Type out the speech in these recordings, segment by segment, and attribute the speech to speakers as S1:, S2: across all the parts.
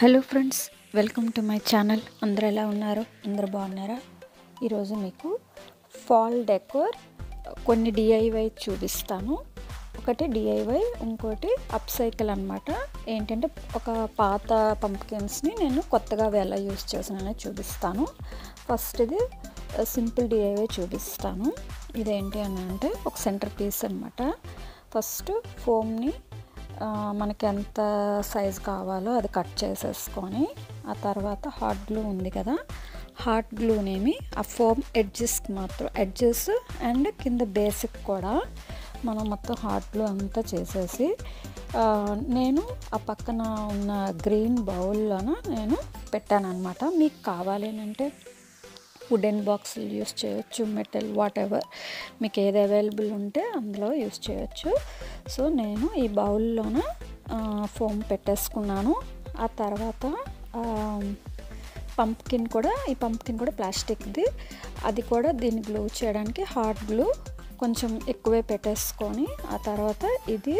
S1: Hello friends welcome to my channel. అందరూ ఎలా ఉన్నారు? అందరూ బాగున్నారా? ఈరోజు మీకు ఫాల్ డెకోర్ కొన్ని డిఐవై చూపిస్తాను. ఒకటి డిఐవై ఇంకోటి అప్సైకిల్ అనమాట ఏంటంటే ఒక పాత పంప్కిన్స్ని నేను కొత్తగా ఎలా యూస్ చేసానని చూపిస్తాను. ఫస్ట్ ఇది సింపుల్ డిఐవై చూపిస్తాను. ఇదేంటి అని అంటే ఒక సెంటర్ పీస్ అనమాట ఫస్ట్ ఫోమ్ని మనకి ఎంత సైజ్ కావాలో అది కట్ చేసేసుకొని ఆ తర్వాత హాట్ గ్లూ ఉంది కదా హాట్ గ్లూనేమి ఆ ఫోమ్ ఎడ్జెస్కి మాత్రం ఎడ్జెస్ అండ్ కింద బేసిక్ కూడా మనం మొత్తం హాట్ గ్లూ అంతా చేసేసి నేను ఆ పక్కన ఉన్న గ్రీన్ బౌల్లోన నేను పెట్టాను అనమాట మీకు కావాలి అంటే వుడెన్ బాక్సులు యూస్ చేయొచ్చు మెటల్ వాట్ ఎవర్ మీకు ఏది అవైలబుల్ ఉంటే అందులో యూస్ చేయొచ్చు. సో నేను ఈ బౌల్లోన ఫోమ్ పెట్టేసుకున్నాను. ఆ తర్వాత పంప్కిన్ కూడా ఈ పంప్కిన్ కూడా ప్లాస్టిక్ది. అది కూడా దీన్ని గ్లూ చేయడానికి హాట్ గ్లూ కొంచెం ఎక్కువే పెట్టేసుకొని ఆ తర్వాత ఇది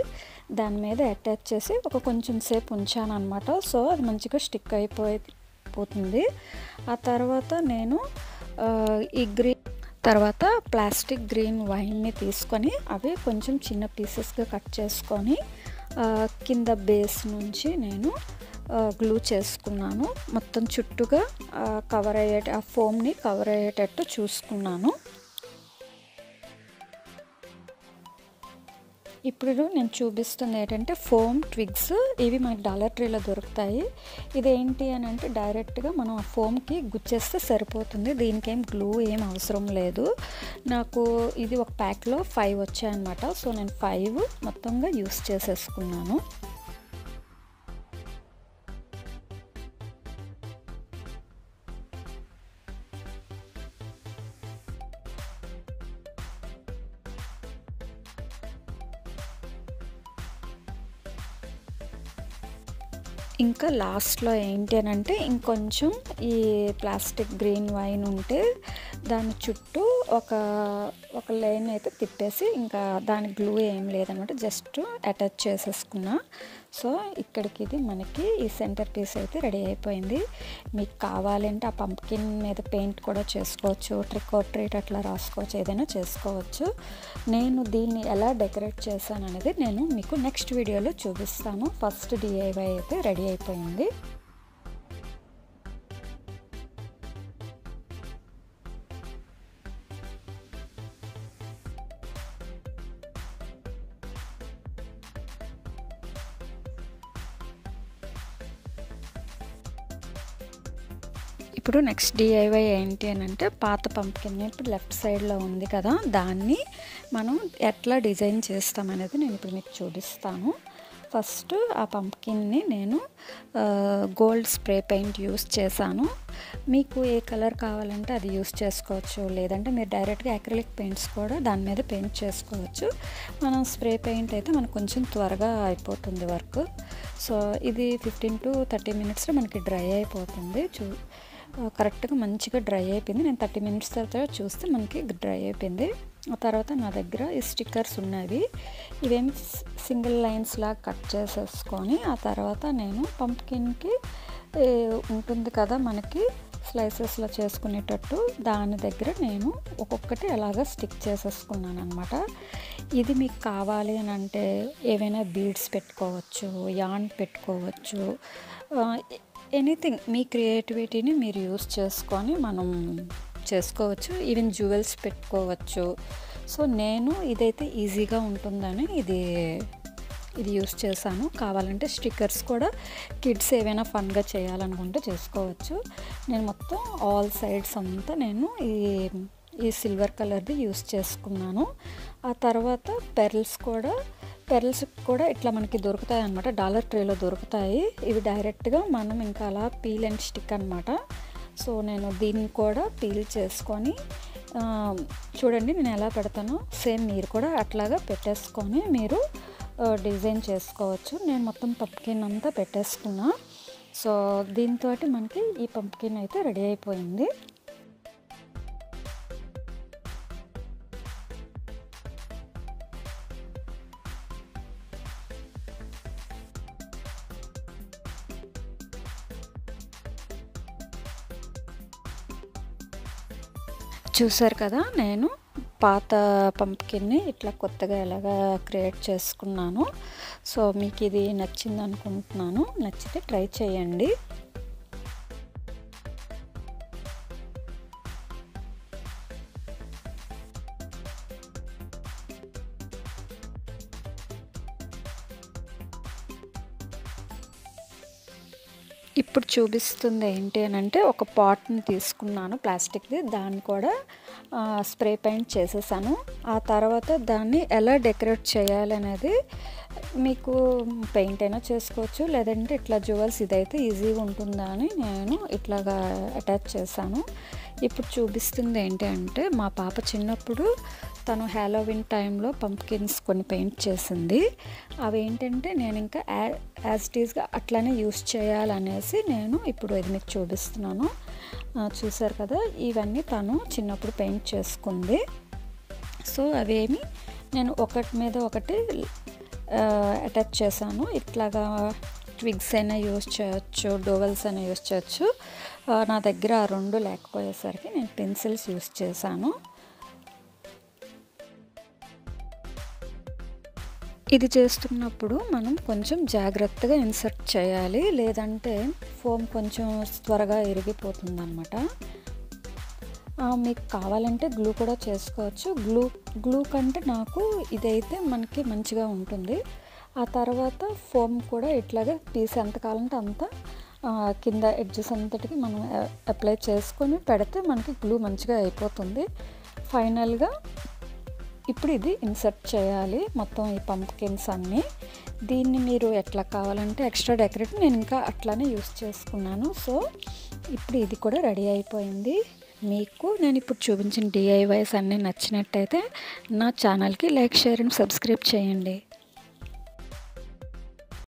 S1: దాని మీద అటాచ్ చేసి ఒక కొంచెం సేపు ఉంచాను అనమాట సో అది మంచిగా స్టిక్ అయిపోయి పోతుంది. ఆ తర్వాత నేను ఈ గ్రీన్ తర్వాత ప్లాస్టిక్ గ్రీన్ వైన్ని తీసుకొని అవి కొంచెం చిన్న పీసెస్గా కట్ చేసుకొని కింద బేస్ నుంచి నేను గ్లూ చేసుకున్నాను. మొత్తం చుట్టూగా కవర్ అయ్యే ఆ ఫోమ్ని కవర్ అయ్యేటట్టు చూసుకున్నాను. ఇప్పుడు నేను చూపిస్తుంది ఏంటంటే ఫోమ్ ట్విగ్స్. ఇవి మనకి డాలర్ ట్రీలో దొరుకుతాయి. ఇదేంటి అని అంటే డైరెక్ట్గా మనం ఆ ఫోమ్కి గుచ్చేస్తే సరిపోతుంది. దీనికేం గ్లూ ఏం అవసరం లేదు. నాకు ఇది ఒక ప్యాక్లో ఫైవ్ వచ్చాయన్నమాట. సో నేను ఫైవ్ మొత్తంగా యూస్ చేసేసుకున్నాను. ఇంకా లాస్ట్లో ఏంటి అని అంటే ఇంకొంచెం ఈ ప్లాస్టిక్ గ్రీన్ వైన్ ఉంటే దాని చుట్టూ ఒక ఒక లైన్ అయితే తిప్పేసి ఇంకా దాని గ్లూ ఏం లేదనమాట జస్ట్ అటాచ్ చేసేసుకున్నా. సో ఇక్కడికి ఇది మనకి ఈ సెంటర్ పీస్ అయితే రెడీ అయిపోయింది. మీకు కావాలంటే ఆ పంప్కిన్ మీద పెయింట్ కూడా చేసుకోవచ్చు ట్రిక్ ఆర్ ట్రీట్ అట్లా రాసుకోవచ్చు ఏదైనా చేసుకోవచ్చు. నేను దీన్ని ఎలా డెకరేట్ చేశాను అనేది నేను మీకు నెక్స్ట్ వీడియోలో చూపిస్తాను. ఫస్ట్ డిఐవై అయితే రెడీ అయిపోయింది. ఇప్పుడు నెక్స్ట్ డిఐవై ఏంటి అని అంటే పాత పంప్కిన్ ఇప్పుడు లెఫ్ట్ సైడ్లో ఉంది కదా దాన్ని మనం ఎట్లా డిజైన్ చేస్తామనేది నేను ఇప్పుడు మీకు చూపిస్తాను. ఫస్ట్ ఆ పంప్కిన్ని నేను గోల్డ్ స్ప్రే పెయింట్ యూస్ చేశాను. మీకు ఏ కలర్ కావాలంటే అది యూస్ చేసుకోవచ్చు. లేదంటే మీరు డైరెక్ట్గా అక్రిలిక్ పెయింట్స్ కూడా దాని మీద పెయింట్ చేసుకోవచ్చు. మనం స్ప్రే పెయింట్ అయితే మనకు కొంచెం త్వరగా అయిపోతుంది వర్క్ సో ఇది ఫిఫ్టీన్ టు థర్టీ మినిట్స్లో మనకి డ్రై అయిపోతుంది. చూ కరెక్ట్గా మంచిగా డ్రై అయిపోయింది. నేను థర్టీ మినిట్స్ తర్వాత చూస్తే మనకి డ్రై అయిపోయింది. ఆ తర్వాత నా దగ్గర ఈ స్టిక్కర్స్ ఉన్నవి. ఇవేమి సింగిల్ లైన్స్ లాగా కట్ చేసేసుకొని ఆ తర్వాత నేను పంప్కిన్కి ఉంటుంది కదా మనకి స్లైసెస్లో చేసుకునేటట్టు దాని దగ్గర నేను ఒక్కొక్కటి అలాగ స్టిక్ చేసేసుకున్నాను అనమాట ఇది మీకు కావాలి అని అంటే ఏవైనా బీడ్స్ పెట్టుకోవచ్చు యాన్ పెట్టుకోవచ్చు ఎనీథింగ్ మీ క్రియేటివిటీని మీరు యూస్ చేసుకొని మనం చేసుకోవచ్చు. ఈవెన్ జ్యువెల్స్ పెట్టుకోవచ్చు. సో నేను ఇదైతే ఈజీగా ఉంటుందని ఇది ఇది యూస్ చేశాను. కావాలంటే స్టిక్కర్స్ కూడా కిడ్స్ ఏవైనా ఫన్గా చేయాలనుకుంటే చేసుకోవచ్చు. నేను మొత్తం ఆల్ సైడ్స్ అంతా నేను ఈ ఈ సిల్వర్ కలర్ది యూస్ చేసుకున్నాను. ఆ తర్వాత పెరల్స్ కూడా పెరల్స్ కూడా ఇట్లా మనకి దొరుకుతాయి అనమాట డాలర్ ట్రేలో దొరుకుతాయి. ఇవి డైరెక్ట్గా మనం ఇంకా అలా పీల్ అండ్ స్టిక్ అనమాట సో నేను దీన్ని కూడా పీల్ చేసుకొని చూడండి నేను ఎలా పెడతానో. సేమ్ మీరు కూడా అట్లాగా పెట్టేసుకొని మీరు డిజైన్ చేసుకోవచ్చు. నేను మొత్తం పంప్కిన్ అంతా పెట్టేసుకున్నా సో దీంతో మనకి ఈ పంప్కిన్ అయితే రెడీ అయిపోయింది. చూసారు కదా నేను పాత పంప్కిన్ని ఇట్లా కొత్తగా ఎలాగా క్రియేట్ చేసుకున్నాను. సో మీకు ఇది నచ్చింది అనుకుంటున్నాను నచ్చితే ట్రై చేయండి. ఇప్పుడు చూపిస్తుంది ఏంటి అని అంటే ఒక పాట్ని తీసుకున్నాను ప్లాస్టిక్ది. దాన్ని కూడా స్ప్రే పెయింట్ చేసేసాను. ఆ తర్వాత దాన్ని ఎలా డెకరేట్ చేయాలనేది మీకు పెయింట్ అయినా చేసుకోవచ్చు లేదంటే ఇట్లా జ్యువెల్స్ ఇదైతే ఈజీగా ఉంటుందా అని నేను ఇట్లాగా అటాచ్ చేశాను. ఇప్పుడు చూపిస్తుంది ఏంటి అంటే మా పాప చిన్నప్పుడు తను హ్యాలోవిన్ టైంలో పంప్కిన్స్ కొన్ని పెయింట్ చేసింది. అవి ఏంటంటే నేను ఇంకా యాజ్ టీజ్గా అట్లానే యూస్ చేయాలనేసి నేను ఇప్పుడు ఇది మీకు చూపిస్తున్నాను. చూసారు కదా ఇవన్నీ తను చిన్నప్పుడు పెయింట్ చేసుకుంది. సో అవేమి నేను ఒకటి మీద ఒకటి అటాచ్ చేశాను. ఇట్లాగా ట్విగ్స్ అయినా యూస్ చేయొచ్చు డోవెల్స్ అయినా యూస్ చేయొచ్చు. నా దగ్గర ఆ రెండు లేకపోయేసరికి నేను పెన్సిల్స్ యూస్ చేశాను. ఇది చేస్తున్నప్పుడు మనం కొంచెం జాగ్రత్తగా ఇన్సర్ట్ చేయాలి. లేదంటే ఫోమ్ కొంచెం త్వరగా ఇరిగిపోతుంది అనమాట మీకు కావాలంటే గ్లూ కూడా చేసుకోవచ్చు. గ్లూ గ్లూ కంటే నాకు ఇదైతే మనకి మంచిగా ఉంటుంది. ఆ తర్వాత ఫోమ్ కూడా ఇట్లాగే పీస్ ఎంత కావాలంటే అంత కింద ఎడ్జెస్ అంతటికి మనం అప్లై చేసుకొని పెడితే మనకి గ్లూ మంచిగా అయిపోతుంది. ఫైనల్గా ఇప్పుడు ఇది ఇన్సర్ట్ చేయాలి మొత్తం ఈ పంప్కిన్స్ అన్నీ. దీన్ని మీరు ఎట్లా కావాలంటే ఎక్స్ట్రా డెకరేట్ నేను ఇంకా అట్లానే యూస్ చేసుకున్నాను. సో ఇప్పుడు ఇది కూడా రెడీ అయిపోయింది. మీకు నేను ఇప్పుడు చూపించిన డిఐవైస్ అన్నీ నచ్చినట్టయితే నా ఛానల్కి లైక్ షేర్ అండ్ సబ్స్క్రైబ్ చేయండి.